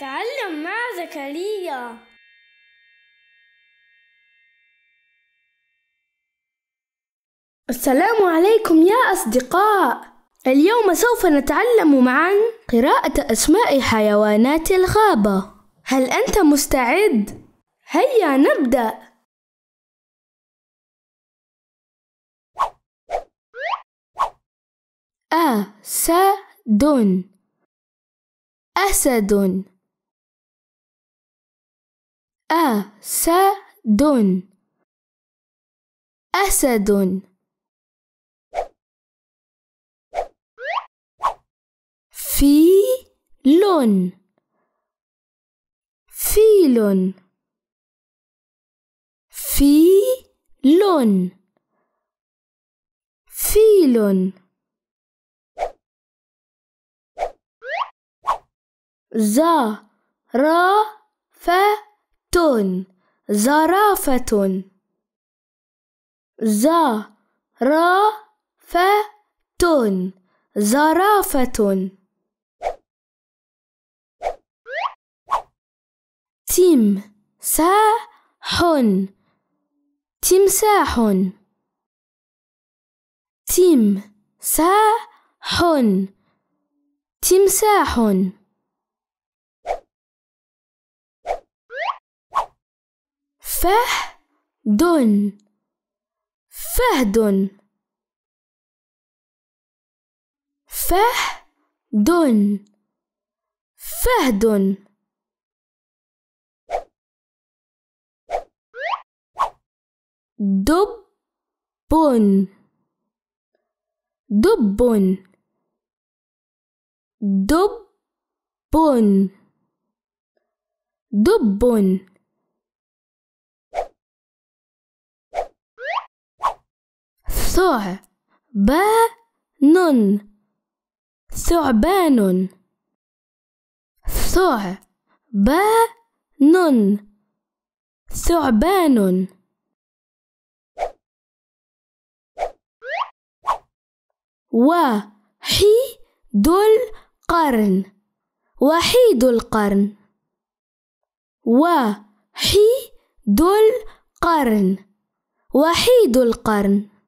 تعلم مع زكريا. السلام عليكم يا أصدقاء. اليوم سوف نتعلم معا قراءة أسماء حيوانات الغابة. هل أنت مستعد؟ هيا نبدأ. أسد أسد. أسد. أسد. فيل. فيل. فيل. فيل. زرافة زرافة زرافة زرافة تمساح. تمساح. تمساح. تمساح. فهد فهد فهد فهد دب دب دب دب ثعبان. ثعبان ثعبان ثعبان. وحيد القرن. وحيد القرن. وحيد القرن. وحيد القرن.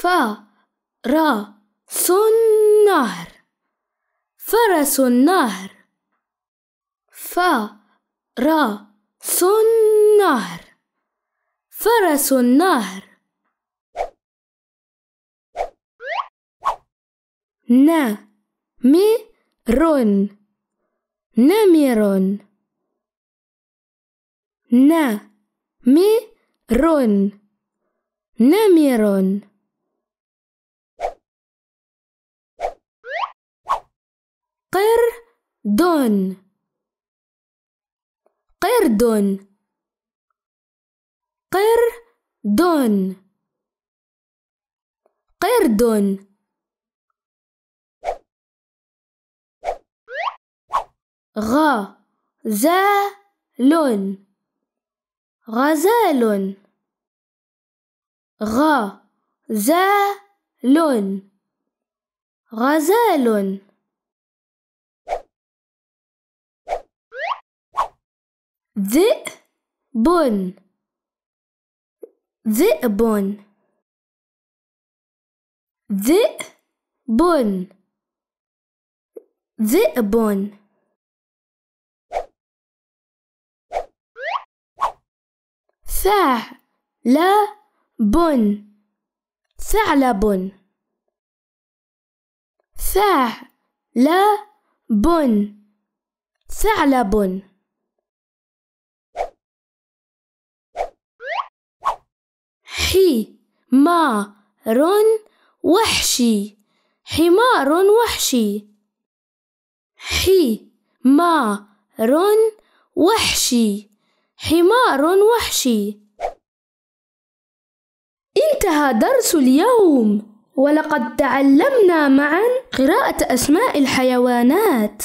فرس النهر. فرس النهر فرس النهر. فرس النهر نمر نمر نمر نمر قرد قرد قرد قرد غزال. غزال. غزال غزال. ذئب ذئب ذئب ذئب ثعلب ثعلب ثعلب ثعلب حمار وحشي حمار وحشي. حمار وحشي حمار وحشي. انتهى درس اليوم ولقد تعلمنا معا قراءة أسماء الحيوانات.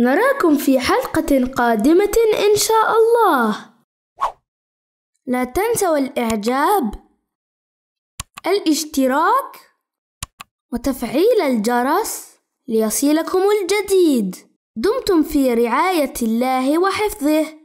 نراكم في حلقة قادمة إن شاء الله. لا تنسوا الإعجاب الاشتراك وتفعيل الجرس ليصلكم الجديد. دمتم في رعاية الله وحفظه.